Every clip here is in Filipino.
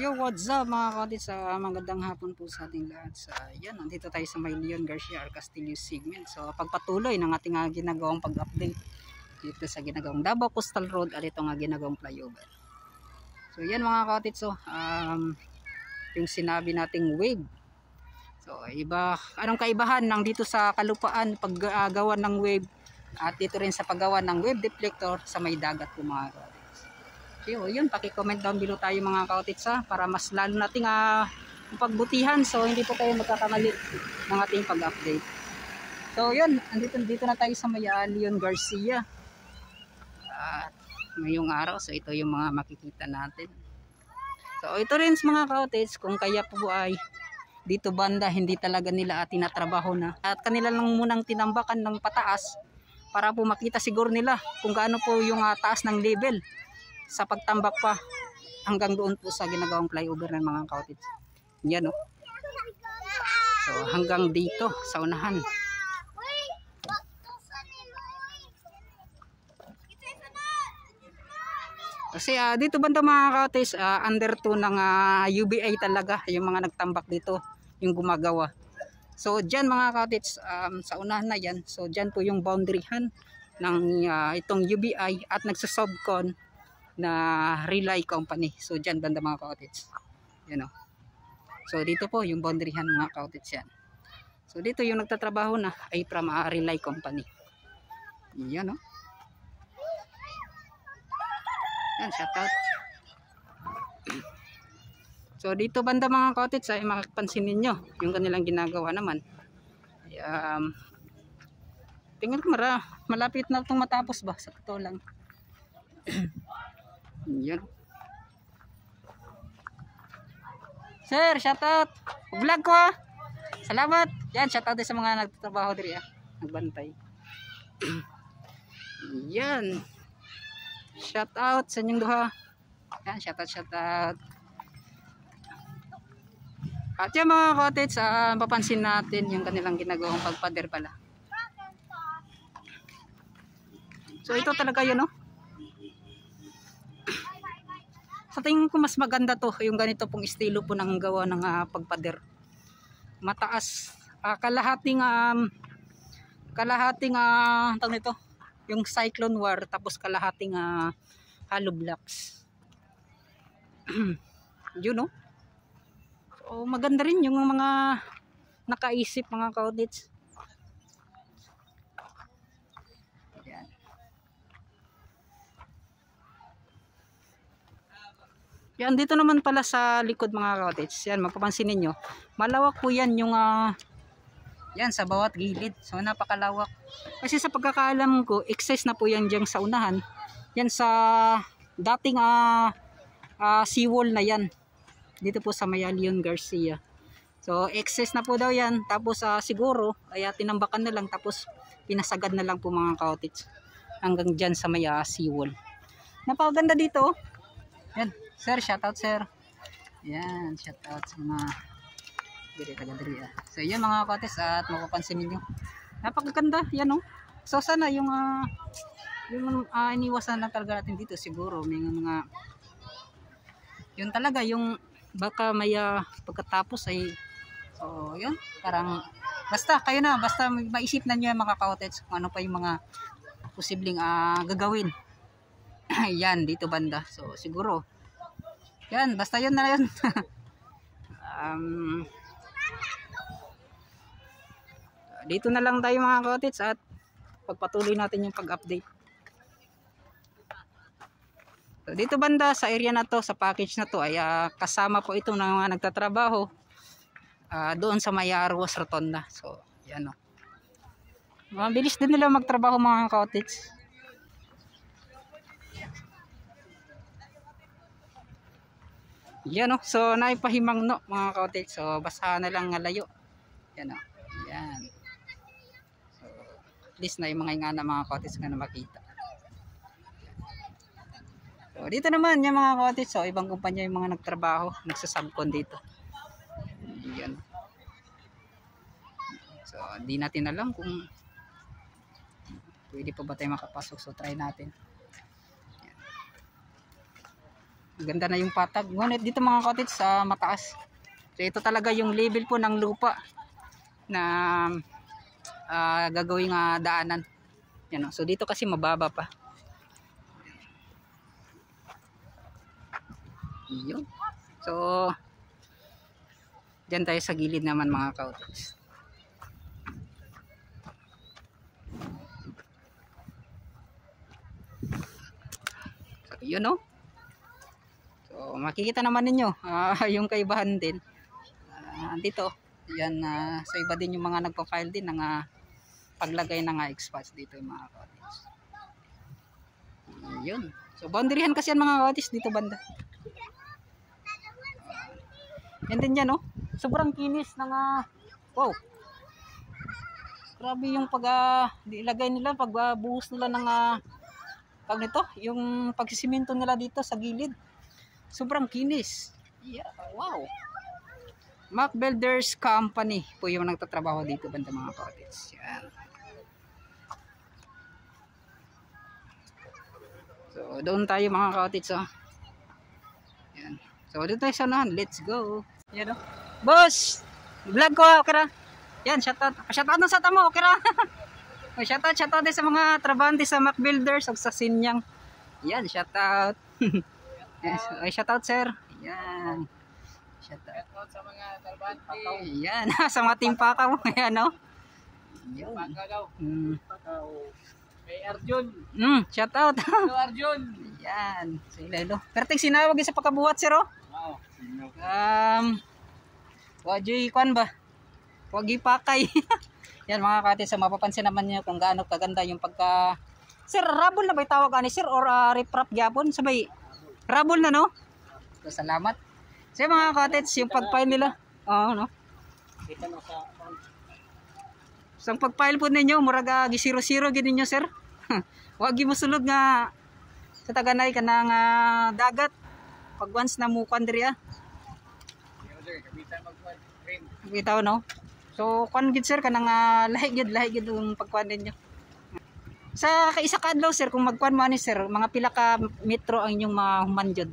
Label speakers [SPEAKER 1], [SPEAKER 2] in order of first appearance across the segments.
[SPEAKER 1] yo, what's up mga katit sa magandang hapon po sa ating lahat. Sa yan, nandito tayo sa may Leon Garcia R. Castillo segment. So pagpatuloy ng ating uh, ginagawang pag-update dito sa ginagawang Davao Coastal Road at ito nga ginagawang flyover. So yan mga katit, so um, yung sinabi nating wave. So iba, anong kaibahan ng dito sa kalupaan paggawa uh, ng wave at dito rin sa paggawa ng wave deflector sa may dagat po mga. So yun, paki-comment down below tayo mga kautits ha, para mas lalo nating uh, pagbutihan so hindi po tayo magkakamali ng ating pag-update. So yun, andito dito na tayo sa may uh, Leon Garcia. At ngayong araw, so ito yung mga makikita natin. So ito rin mga kautits, kung kaya po ay dito banda hindi talaga nila at tinatrabaho na. At kanila lang munang tinambakan ng pataas para po makita siguro nila kung gaano po yung uh, taas ng level sa pagtambak pa hanggang doon po sa ginagawang flyover ng mga cottage. Yan o. Oh. So hanggang dito sa unahan. Kasi uh, dito banda mga cottage, uh, under to ng uh, ah, UBI talaga yung mga nagtambak dito, yung gumagawa. So dyan mga cottage, um, sa unahan na yan, so dyan po yung boundaryhan ng uh, itong UBI at nagsasobcon na relay company. So dyan banda mga cottage. Yan o. So dito po yung boundaryhan mga cottage yan. So dito yung nagtatrabaho na ay from a relay company. Yan o. Yan, shout out. So dito banda mga cottage ay makapansin ninyo yung kanilang ginagawa naman. Ay, um, tingnan ko mara, malapit na itong matapos ba sa totoo lang. Yan. Sir, shout out. Vlog ko ah. Salamat. Yan, shout out din sa mga nagtatrabaho diri ah. Nagbantay. Yan. Shout out sa inyong duha. Yan, shout out, shout out. At yung mga cottage, uh, papansin natin yung kanilang ginagawang pagpader pala. So ito talaga yun, no? Sa tingin ko mas maganda to yung ganito pong estilo po ng gawa ng uh, pagpader. Mataas. Uh, kalahating um, kalahating uh, tawag yung cyclone war tapos kalahating uh, hollow blocks. Yun no so, maganda rin yung mga nakaisip mga kaudits Yan, dito naman pala sa likod mga cottage. Yan, mapapansin ninyo. Malawak po yan yung, uh, yan, sa bawat gilid. So, napakalawak. Kasi sa pagkakaalam ko, excess na po yan dyan sa unahan. Yan sa dating uh, uh, seawall na yan. Dito po sa Maya Leon Garcia. So, excess na po daw yan. Tapos, uh, siguro, ay tinambakan na lang. Tapos, pinasagad na lang po mga cottage. Hanggang dyan sa Maya seawall. Napakaganda dito. Oh. Yan. Sir, shout out sir. Yan, shout out sa mga diri taga diri. Ah. So yan mga kates at mapapansin niyo. Napakaganda yan oh. So sana yung uh, yung uh, iniwasan na talaga natin dito siguro may mga yun talaga yung baka may uh, pagkatapos ay so yun parang basta kayo na basta maisip na niyo mga kaotets kung ano pa yung mga posibleng uh, gagawin yan dito banda so siguro yan, basta yun na yun. um, dito na lang tayo mga cottage at pagpatuloy natin yung pag-update. So, dito banda sa area na to, sa package na to ay uh, kasama po itong mga nagtatrabaho uh, doon sa Mayarwas Rotonda. So, yan o. Oh. Mabilis din nila magtrabaho mga cottage. Yan. Oh. So, naipahimang no mga kautik. So, basa na lang nga layo. Yan. Oh. Yan. So, at least na yung mga nga na mga kautik nga na makita. So, dito naman yung mga kautik. So, ibang kumpanya yung mga nagtrabaho. Nagsasubcon dito. Yan. So, di natin alam kung pwede pa ba tayo makapasok. So, try natin. Ganda na yung patag. Ngunit dito mga cottage sa mataas. So ito talaga yung level po ng lupa na uh, gagawing uh, daanan. Yan, oh. So dito kasi mababa pa. Yun. So, dyan tayo sa gilid naman mga cottage. So, yun o. Oh. So, makikita naman ninyo uh, yung kaibahan din. Uh, dito, yan, uh, sa iba din yung mga nagpa-file din ng uh, paglagay ng uh, expats dito yung mga cottage. Uh, yun. So, boundaryhan kasi yan mga cottage dito banda. Yan din yan, no? Sobrang kinis ng, uh, wow. Grabe yung pag, uh, ilagay nila, pag uh, buhos nila ng, uh, pag nito, yung pagsisiminto nila dito sa gilid. Sobrang kinis. Yeah, wow. Mac Builders Company po yung nagtatrabaho dito banda mga cottage. Yan. So, doon tayo mga cottage, oh. Yan. So, doon tayo sa nahan. Let's go. Yan o. Boss! Vlog ko, okay ra. Yan, shoutout. Shoutout na sa tamo, okay ra. shoutout, shoutout din sa mga trabante sa Mac Builders o sa Sinyang. Yan, shoutout. yes, okay, shoutout sir. Yan. Shoutout.
[SPEAKER 2] Shoutout sa mga trabante.
[SPEAKER 1] Yan, sa mga team pakaw. Yan o.
[SPEAKER 2] Yan. Pakaw.
[SPEAKER 1] Mm.
[SPEAKER 2] Pakaw. Kay Arjun.
[SPEAKER 1] Mm, shoutout.
[SPEAKER 2] Hello Arjun.
[SPEAKER 1] Yan. Sa ilalo. Perting sinawag sa pagkabuhat sir o.
[SPEAKER 2] Wow.
[SPEAKER 1] Um, wajoy kwan ba? Wag ipakay. Yan mga kati sa mapapansin naman niyo kung gaano kaganda yung pagka Sir, rabol na ba tawag ani sir or uh, riprap gyapon sabay rabol na no? So, salamat. So mga cottage yung pagpile nila. Oo no.
[SPEAKER 2] Kita na sa
[SPEAKER 1] So ang pagpile po ninyo muraga gi 00 gid ninyo sir. Wag gi mosulod nga sa taganay kanang uh, dagat pag once na mukan diri ah. Bitaw no. So kwan gid sir kanang uh, lahi gid lahi gid yung pagkuan ninyo. Sa kaisa ka adlaw sir kung magkuan mo ani sir, mga pila ka metro ang inyong mga human jud.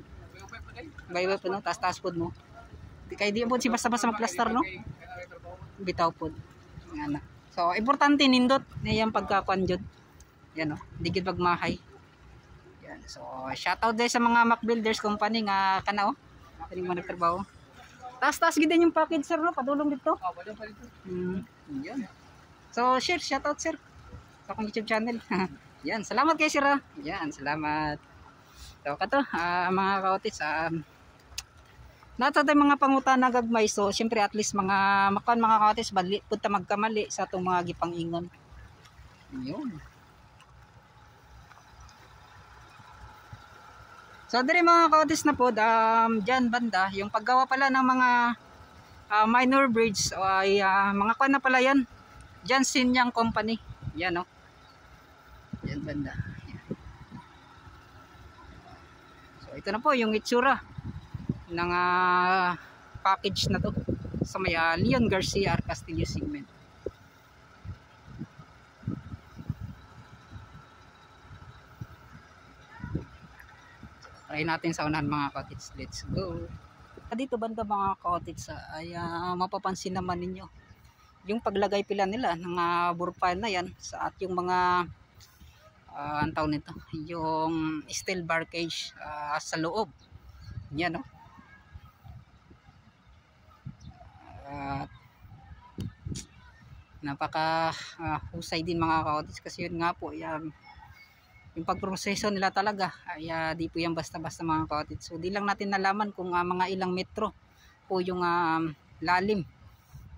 [SPEAKER 1] Baybay po no, taas taas pod mo. Di kay di po si basta-basta magplaster no. Bitaw pod. Nga na. So importante nindot niyang pagkakuan jud. Yan no, di gid magmahay. Yan. So shoutout din sa mga Mac Builders company nga kana oh. Kani mo nagtrabaho. Taas-taas gid yung package sir no, padulong dito.
[SPEAKER 2] Oh, wala pa dito.
[SPEAKER 1] Mm, yan. So, share, shoutout sir. Sa akong YouTube channel. yan, salamat kay sir. ah. Yan, salamat. So, kato, ah, mga kautis, um, nato tayo mga pangutana gagmay. So, syempre at least mga makan mga kautis, bali, punta magkamali sa itong mga gipangingon. Yun. So, diri mga kautis na po, um, dyan banda, yung paggawa pala ng mga ah, minor bridge ay ah, mga kwan na pala yan. Dyan Sinyang Company. Yan o. Yan banda. So ito na po yung itsura ng ah, package na to sa may ah, Leon Garcia R. Castillo segment. Try natin sa unahan mga cottage. Let's go. Dito banda mga cottage ay ah, mapapansin naman ninyo yung paglagay pila nila ng uh, burpile na yan sa at yung mga uh, ang tawag nito yung steel barcage ah, sa loob. Yan no? At napaka ah, husay din mga cottage kasi yun nga po yan. Yung pagproseso nila talaga ay ah, di po yan basta-basta mga cottage so di lang natin nalaman kung ah, mga ilang metro po yung ah, lalim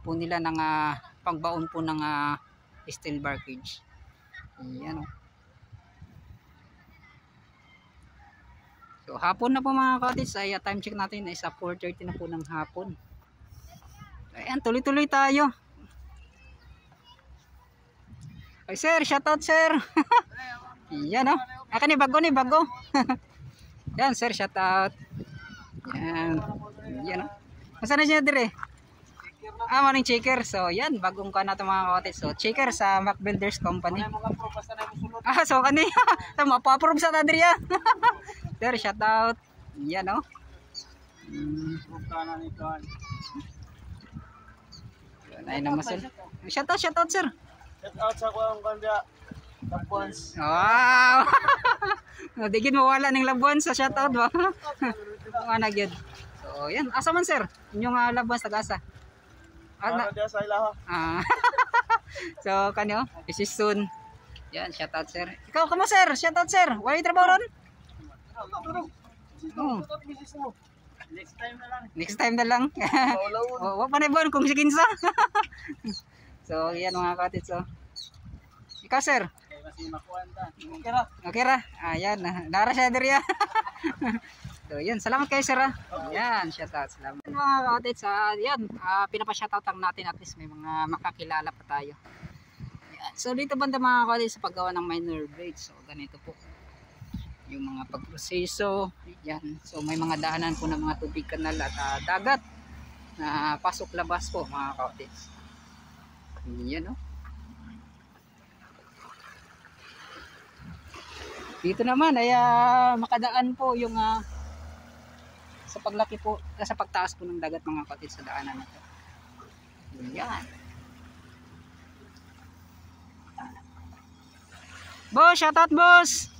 [SPEAKER 1] po nila ng ah, pagbaon po ng ah, steel barkage yan o so hapon na po mga cottage ay ah, time check natin ay sa 4.30 na po ng hapon ayan tuloy-tuloy tayo ay sir shoutout sir yan o aka ni bago ni bago yan sir shoutout yan yan o Masa na siya dire? Ah, morning checker. So, yan. Bagong ka na ito mga kote. So, checker sa Mac Builders Company. Ah, so kani. Tama, pa-approve sa Tadria. Sir, shout out. Yan oh. Mm,
[SPEAKER 2] Kanan ito.
[SPEAKER 1] yun, ayun naman sir. Shout out, shout out sir.
[SPEAKER 2] Shout out sa ko ang kanda. Tapos.
[SPEAKER 1] Wow! O, Digin mawala ng labuan sa shout out ba? Mga na gyud. So, yan. Asa man sir? Inyong uh, labuan sa asa. Ah, na-
[SPEAKER 2] sa ilaha.
[SPEAKER 1] Ah. so, kanyo, this is soon. Yan, shout out sir. Ikaw, kamo sir? Shout out sir. Wala yung trabaho ron? Oh,
[SPEAKER 2] Next time na lang.
[SPEAKER 1] next time na lang.
[SPEAKER 2] Paulawon.
[SPEAKER 1] oh, wa pa na ibon kung si Kinsa. so, yan mga katits. So. Ikaw sir?
[SPEAKER 2] Okay ra.
[SPEAKER 1] Okay ra. Ayan, nara siya diri. ah. so, yan. Salamat kayo sir. ah. Yan, shout out. Salamat. Mga katits, ah, yan. ah, pinapa-shoutout lang natin at least may mga makakilala pa tayo. Yan. So, dito banda mga katits sa paggawa ng minor grades. So, ganito po yung mga pagproseso. Yan. So, may mga daanan po ng mga tubig kanal at ah, dagat na pasok-labas po mga katits. Yan, no? Dito naman ay ah, makadaan po yung ah, sa paglaki po, ah, sa pagtaas po ng dagat mga kapatid sa daanan na to. Yan. Boss, shoutout boss.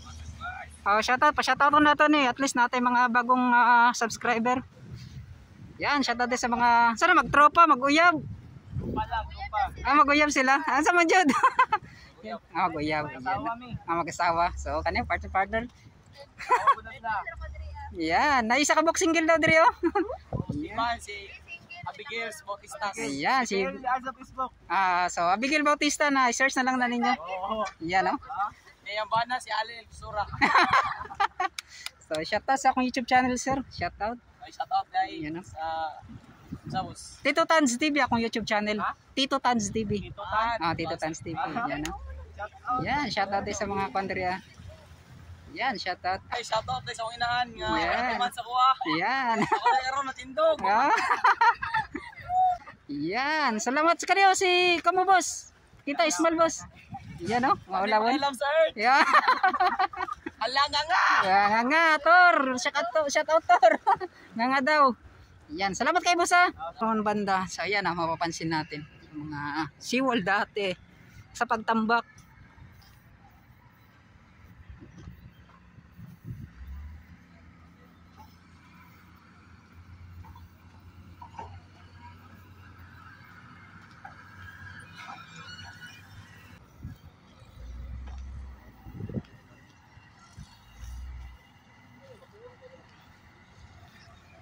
[SPEAKER 1] Oh, shoutout, pa-shoutout ko na to ni. At least natin mga bagong ah, subscriber. Yan, shoutout din sa mga sana magtropa, mag-uyab.
[SPEAKER 2] Palang pa.
[SPEAKER 1] Ah, mag-uyab sila. Ah, sa man jud. ah, mag-uyab. Ah, mag-asawa. So, kanina partner partner.
[SPEAKER 2] Ako na.
[SPEAKER 1] Yan, naisa ka boxing single daw diri oh.
[SPEAKER 2] Si Abigail Bautista.
[SPEAKER 1] Yan, si ah so Abigail Bautista na i-search na lang na ninyo.
[SPEAKER 2] Oo.
[SPEAKER 1] Yan oh.
[SPEAKER 2] Kaya ang bana si Alin Sura.
[SPEAKER 1] So, shout out sa akong YouTube channel, sir. Shout out.
[SPEAKER 2] Ay shout out guys
[SPEAKER 1] Yan, no?
[SPEAKER 2] sa sa bus.
[SPEAKER 1] Tito Tans TV akong YouTube channel.
[SPEAKER 2] Ha?
[SPEAKER 1] Tito Tans TV.
[SPEAKER 2] Tito Tan.
[SPEAKER 1] Ah, Tito Tans TV. Yan oh.
[SPEAKER 2] Shout out.
[SPEAKER 1] Yan, shout out din sa mga kondria. Yan, shout out.
[SPEAKER 2] Ay shout out sa akong inahan nga yeah. sa kuha.
[SPEAKER 1] Yan.
[SPEAKER 2] Ako na karon na tindog.
[SPEAKER 1] Ah. Yan, salamat sa kanyo si Kamo Boss. Kita Ismail Boss. Yan oh, maulawan.
[SPEAKER 2] Alam sa earth.
[SPEAKER 1] Yan.
[SPEAKER 2] Ala nga nga.
[SPEAKER 1] Yan nga nga, Tor. Shout out, shout out, Tor. nga nga daw. Yan, salamat kay boss ha. Noon banda, so ayan ah, mapapansin natin. Yung mga ah, seawall dati sa pagtambak.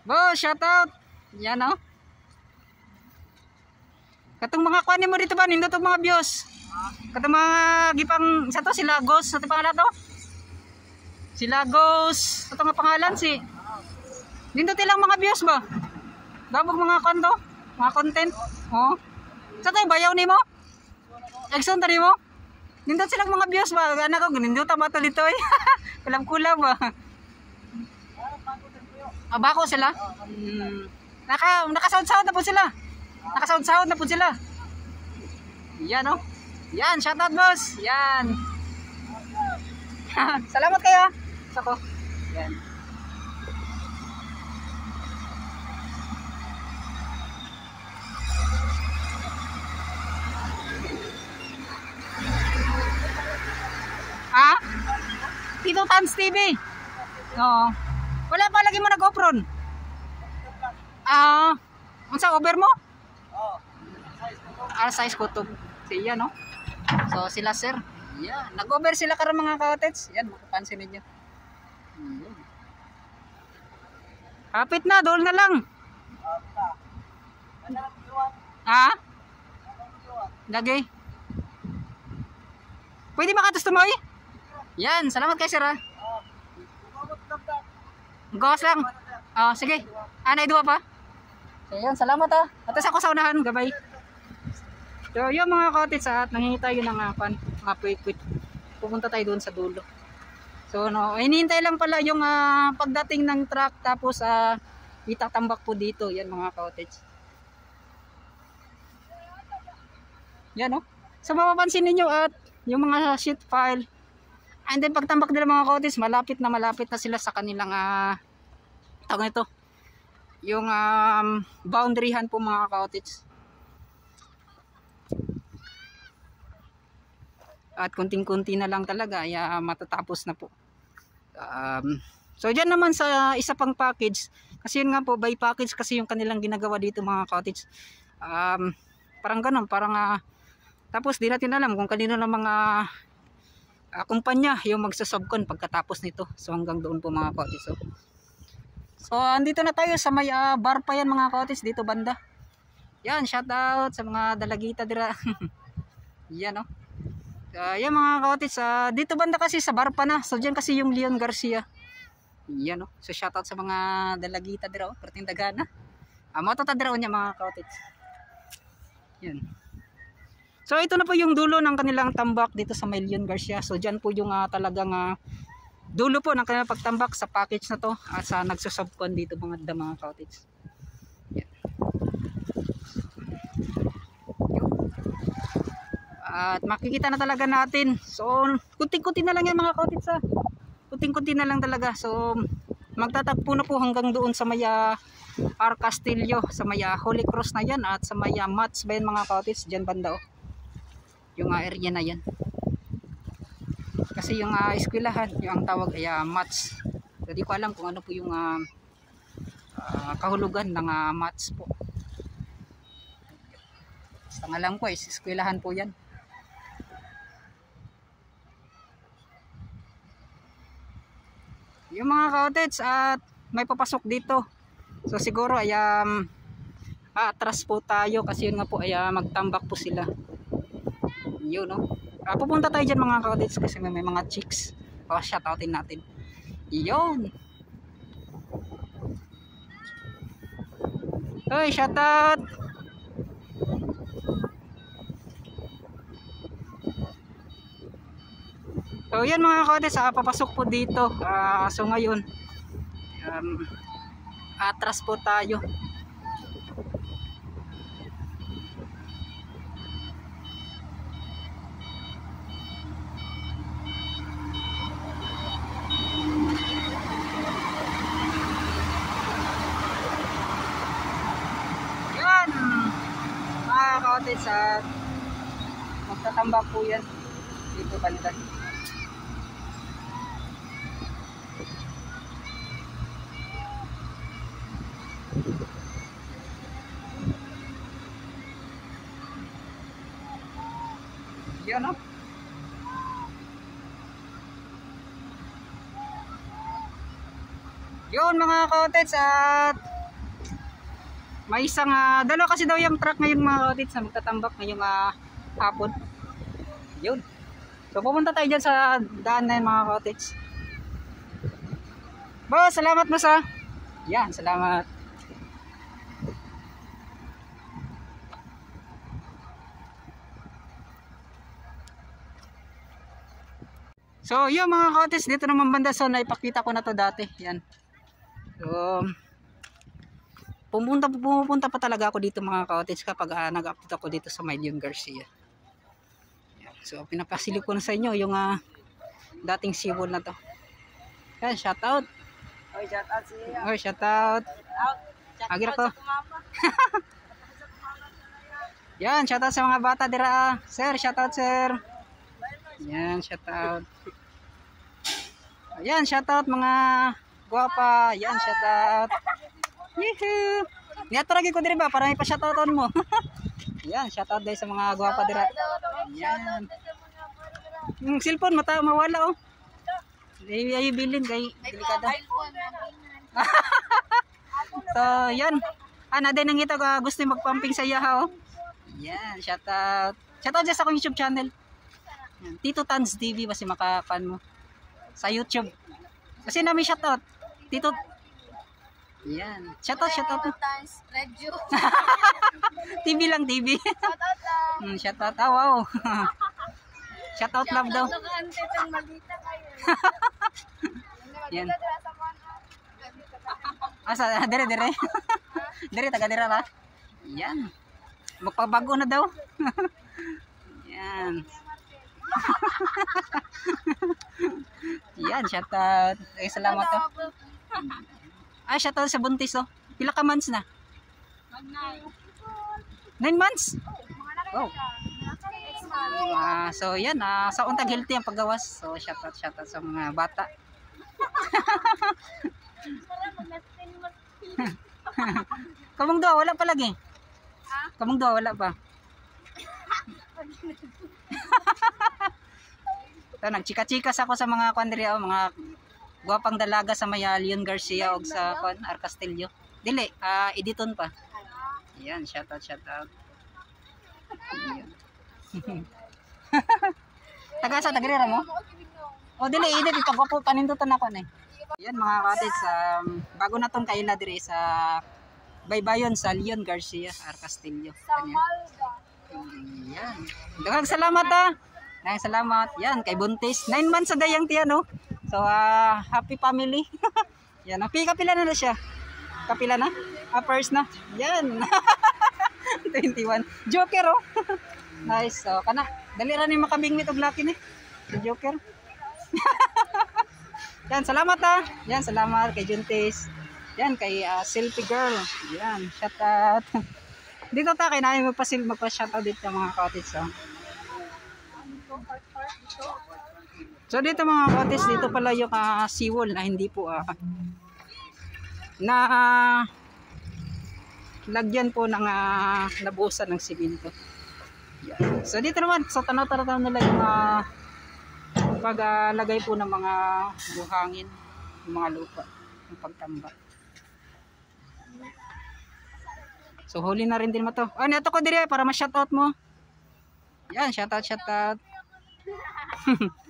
[SPEAKER 1] Boss, shout out. Yan oh. Katong mga kuan mo dito ba nindot mga views. Katong mga gipang sa to sila Ghost, sa pangalan to? Sila Ghost, ito nga pangalan si Nindot ilang mga views ba? Dabog mga kuan to, mga content. Oh. Sa to bayaw nimo? Exxon tari mo? Nindot silang mga views ba? Anak ko nindot ba to dito eh. Kulam-kulam ba? Ah, bako sila? Hmm. Naka, nakasound-sound na po sila. Nakasound-sound na po sila. Yan, oh. Yan, shout out, boss. Yan. Salamat kayo. Sako. Yan. Ha? Tito Tans TV. Oo. Wala pa lagi mo nag-opron. Ah, unsa over mo?
[SPEAKER 2] Oh.
[SPEAKER 1] Ah, size ko to. Siya, no? So, sila sir. Yan. Nag-over sila karon mga cottage. Yan, mapapansin ninyo. Yan. Kapit na, doon na lang. Ha? Lagi. Pwede tumoy? Yan, salamat kay sir ha. Gawas lang. Ah, sige. Ah, naidua pa? So, yun, salamat ha. Atas ako sa unahan, gabay. So, yun mga cottage at nangingi tayo ng uh, pan, mga quick Pupunta tayo doon sa dulo. So, no, hinihintay lang pala yung ah, pagdating ng truck tapos ah, itatambak po dito. Yan mga cottage. Yan no. So, mapapansin ninyo at yung mga sheet file. And then pagtambak nila mga cottage, malapit na malapit na sila sa kanilang ah, tawag ito, yung um, boundaryhan po mga cottage. At kunting-kunti na lang talaga, ay ah, matatapos na po. Um, so dyan naman sa isa pang package, kasi yun nga po, by package kasi yung kanilang ginagawa dito mga cottage. Um, parang ganun, parang ah, tapos di natin alam kung kanino ng mga uh, yung magsasubcon pagkatapos nito. So hanggang doon po mga cottage. So, so andito na tayo sa may ah, bar pa yan mga cottage dito banda. Yan, shout out sa mga dalagita dira. yan oh. So, yan mga cottage, ah, dito banda kasi sa bar pa na. So dyan kasi yung Leon Garcia. Yan oh. So shout out sa mga dalagita dira oh, perting dagana. Ah, mo dira niya mga cottage. Yan. So ito na po yung dulo ng kanilang tambak dito sa Million Garcia. So dyan po yung ah, talagang ah, dulo po ng kanilang pagtambak sa package na to at sa nagsusubcon dito mga da mga cottage. At makikita na talaga natin. So kunting-kunti na lang yan mga cottage sa. Kunting-kunti na lang talaga. So magtatagpo na po hanggang doon sa maya Castillo sa maya Holy Cross na yan at sa maya Mats ba yan mga cottage dyan banda oh yung uh, area na yan kasi yung uh, eskwelahan yung ang tawag ay uh, mats. So di ko alam kung ano po yung uh, uh, kahulugan ng uh, mats po. Basta nga lang po is eskwelahan po yan. Yung mga cottage at may papasok dito. So siguro ay um, atras po tayo kasi yun nga po ay uh, magtambak po sila yun no uh, pupunta tayo dyan mga cottage kasi may, may mga chicks oh, shoutoutin natin yun Hoy, shoutout! So yan mga kotes, ah, papasok po dito. Ah, so ngayon, um, atras po tayo. Yan! Mga kotes, ah, magtatambak po yan dito banda. Yan o. Yun mga cottage at may isang uh, dalawa kasi daw yung truck ngayong mga cottage na magtatambak ngayong uh, hapon. Yun. So pupunta tayo dyan sa daan na yun mga cottage. Boss, salamat boss ha. Yan, salamat. So, yun mga kotes, dito naman banda so naipakita ko na to dati. Yan. So, pumunta pumupunta pa talaga ako dito mga kotes kapag uh, nag-update ako dito sa Mylion Garcia. So, pinapasilip ko na sa inyo yung uh, dating sibol na to. Yan, shout out.
[SPEAKER 2] Oy, shout out siya.
[SPEAKER 1] Oy, shout out. Agira ko. Yan, shout out sa mga bata dira. Sir, shout out sir. Yan, shout out. Yan, shout out mga guwapa. Yan, shout out. Yehoo! Niatragi ko diri ba para may pa-shout outan mo. Yan, shout out dahil sa mga guwapa dira. Yan. Yung cellphone mata mawala oh. Ay, ay bilin kay delikado. so, yan. Ah, na din nang ito ka gusto magpamping sa iya ha oh. Yan, shout out. Shout out sa akong YouTube channel. Yan. Tito Tans TV basi makapan mo sa YouTube. Kasi namin shout out. Tito Yan. Shout out, shout out.
[SPEAKER 3] Radio.
[SPEAKER 1] TV lang, TV.
[SPEAKER 3] Shout out lang.
[SPEAKER 1] Hmm, shout out. Ah, wow. shout out love daw.
[SPEAKER 3] Nakahante ng malita kayo.
[SPEAKER 1] Yan. Asa, dire, dire. dire, taga dire ba? Yan. Magpabago na daw. Yan. Yan, shout out. Eh, salamat to. Ay, shout out sa buntis oh. Pila ka months na?
[SPEAKER 3] Mag-nine.
[SPEAKER 1] Nine months? Oh.
[SPEAKER 3] Month.
[SPEAKER 1] Ah, so yan, ah, sa untag healthy ang paggawas. So shout out, shout out sa mga bata. Kamong daw, wala pa lagi.
[SPEAKER 3] Ha?
[SPEAKER 1] Kamong daw, wala pa. Ito, nagchika-chikas ako sa mga kwandriya, mga guwapang dalaga sa maya Leon Garcia o sa kwan, Ar Castillo. Dili, ah, editon pa. Yan, shout out, shout out. Taga sa tagrira mo? O dili, edit ipagwapo kanindutan ako na eh. Yan mga katids, um, bago na tong kaila dire sa Baybayon sa Leon Garcia, Ar Castillo. Kanya.
[SPEAKER 3] Malga.
[SPEAKER 1] Yan. Daghang salamat ah. Daghang salamat. Yan, kay Buntis. Nine months sa dayang tiyan, no? So, ah, happy family. Yan, happy kapila na na siya. Kapila na? Ah, first na. Yan. 21. Joker, oh. nice. So, kana. Dali ra ni makabingwit og laki ni. Si Joker. Yan, salamat ah. Yan, salamat kay Juntis. Yan, kay ah, Selfie Girl. Yan, shout out. Dito ta kay namin magpa-shoutout dito mga cottage oh. So dito mga cottage dito pala yung uh, seawall na hindi po ah, na ah, lagyan po ng uh, nabuhusan ng simento. Yan. So dito naman sa tanaw-tanaw nila yung uh, paglagay po ng mga buhangin, mga lupa, yung pagtambak. So huli na rin din mo to. Ah, neto ko dire para ma-shoutout mo. Yan, shoutout, shoutout.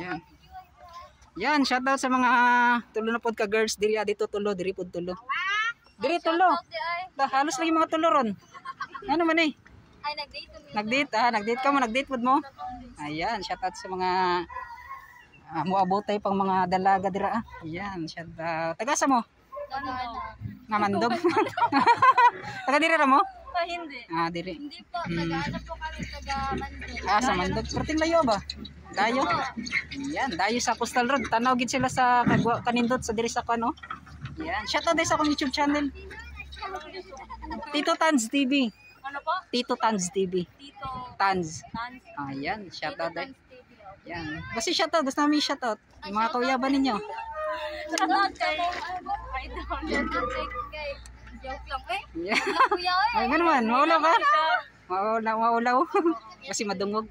[SPEAKER 1] Yan. Yan, shoutout sa mga tulo na pod ka girls diri ah, dito tulo, diri pod tulo. Diri tulo. Da, halos lagi mga tulo ron. Ano man eh?
[SPEAKER 3] Ay, nag-date.
[SPEAKER 1] Nag-date ah, nag-date ka mo, nag-date pod mo. Ayan, shoutout sa mga ah, muabotay pang mga dalaga dira ah. Ayan, shoutout. Taga sa mo?
[SPEAKER 3] Gagana.
[SPEAKER 1] Nga mandog. Taga diri ra mo?
[SPEAKER 3] Pa, hindi.
[SPEAKER 1] Ah, diri.
[SPEAKER 3] Hindi po. Taga-ano po kami. Taga-Mandel.
[SPEAKER 1] Ah, sa Mandog. Perting layo ba? Dayo. Yan, dayo sa Coastal Road. Tanaw gid sila sa kagwa kanindot sa diri sa kano. Yan. Shout out sa akong YouTube channel. Tito Tans TV.
[SPEAKER 3] Ano po?
[SPEAKER 1] Tito Tans TV.
[SPEAKER 3] Tito.
[SPEAKER 1] Tans.
[SPEAKER 3] Tans.
[SPEAKER 1] Ah, yan. Shout out din.
[SPEAKER 3] Oh.
[SPEAKER 1] Yan. Basta shout out. Gusto namin shout out. Yung mga kauyaban ninyo.
[SPEAKER 3] Shoutout kay... Ay, down. Shoutout kay... Joke lang. Eh,
[SPEAKER 1] Yan.
[SPEAKER 3] kuya eh.
[SPEAKER 1] Ay, ganun man. Maulaw ka? Maulaw, maulaw. Kasi madungog.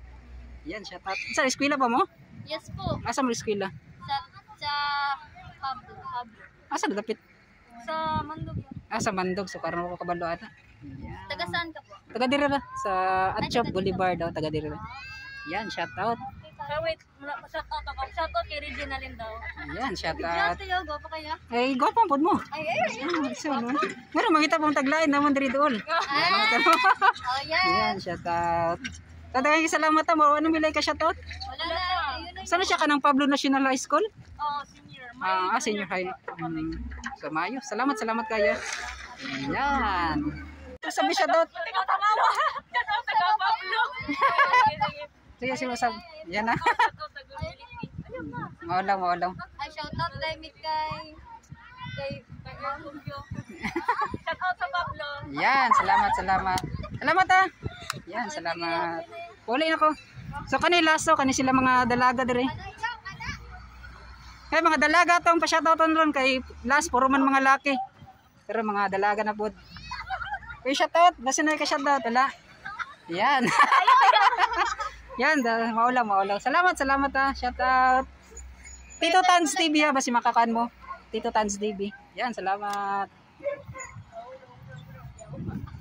[SPEAKER 1] Yan, shout out. Sa eskwela pa mo?
[SPEAKER 3] Yes po.
[SPEAKER 1] Asa mo eskwela?
[SPEAKER 3] Sa... Sa... Pablo. Pablo.
[SPEAKER 1] Asa dapit?
[SPEAKER 3] Sa Mandog.
[SPEAKER 1] Ah, sa Mandog. So, karon ko kabalo ata. Yan.
[SPEAKER 3] Taga saan ka po?
[SPEAKER 1] Taga diri ra sa Atchop Boulevard daw taga diri ra. Yan, shout out.
[SPEAKER 3] Ay, wait. Shout out ako. Shout out kay Regina Lin daw.
[SPEAKER 1] Yan, shout
[SPEAKER 3] Shout
[SPEAKER 1] out.
[SPEAKER 3] out go pa kaya?
[SPEAKER 1] Ay, go pa pod mo.
[SPEAKER 3] Ay, ay.
[SPEAKER 1] Ah, so, no? Meron makita pong taglain naman diri dool.
[SPEAKER 3] Ah, oh, yes.
[SPEAKER 1] Yan, shout out. Tadagang salamat mo. Anong milay ka shout out?
[SPEAKER 3] Wala na.
[SPEAKER 1] Saan siya ka ng Pablo National High School?
[SPEAKER 3] Oh, senior.
[SPEAKER 1] Ah, senior high. Um, so, mayo. Salamat, salamat kaya. Yan. Sabi
[SPEAKER 3] taga Pablo.
[SPEAKER 1] Sige, sige, sabi. Yan na. Maulaw, maulaw.
[SPEAKER 3] Ay, shout out kay Mik kay kay. Shout out sa Pablo.
[SPEAKER 1] Yan, salamat, salamat. Salamat ah. Yan, salamat. Uli na ko. So kanila, so kani sila mga dalaga dire. Kay mga dalaga tong pa-shoutouton ron kay last puro man mga laki. Pero mga dalaga na pod. Kay shoutout, basta na ka shoutout wala. Yan. Yan, da, maulaw, maulaw. Salamat, salamat ah. Shoutout. Tito Tans TV ha, basi makakaan mo. Tito Tans TV. Yan, salamat.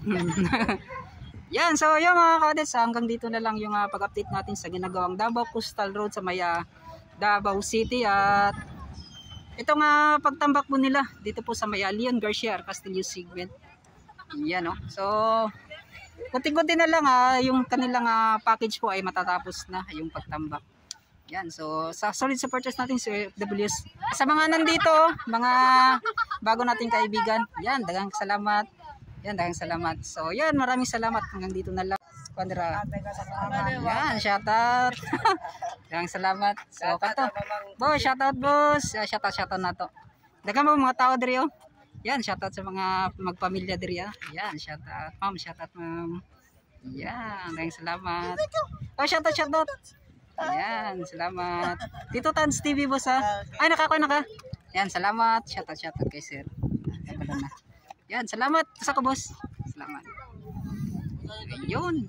[SPEAKER 1] Yan, so yun mga kadets, hanggang dito na lang yung ah, pag-update natin sa ginagawang Davao Coastal Road sa Maya Davao City at ito nga pagtambak po nila dito po sa Maya Leon Garcia Castillo segment. Yan no. So kunti-kunti na lang ah, yung kanilang ah, package po ay matatapos na yung pagtambak. Yan, so sa solid supporters natin sa FWS. Sa mga nandito, mga bago nating kaibigan, yan, dagang salamat. Yan, dagang salamat. So, yan, maraming salamat. Hanggang dito na lang. Kwandra. Yan, shout out. dagang salamat. So, kato. Boss, shout out, boss. Uh, shout out, shout out na to. Dagan mo mga tao diri oh. Yan, shoutout sa mga magpamilya diri ah. Yan, shoutout. Ma'am, shoutout ma'am. Yan, maraming salamat. Oh, shoutout, shoutout. Yan, salamat. Tito Tans TV boss ah. Ay, nakakuha na ka. Yan, salamat. Shoutout, shoutout kay sir. Wala na. Yan, salamat sa boss. Salamat. Ayun.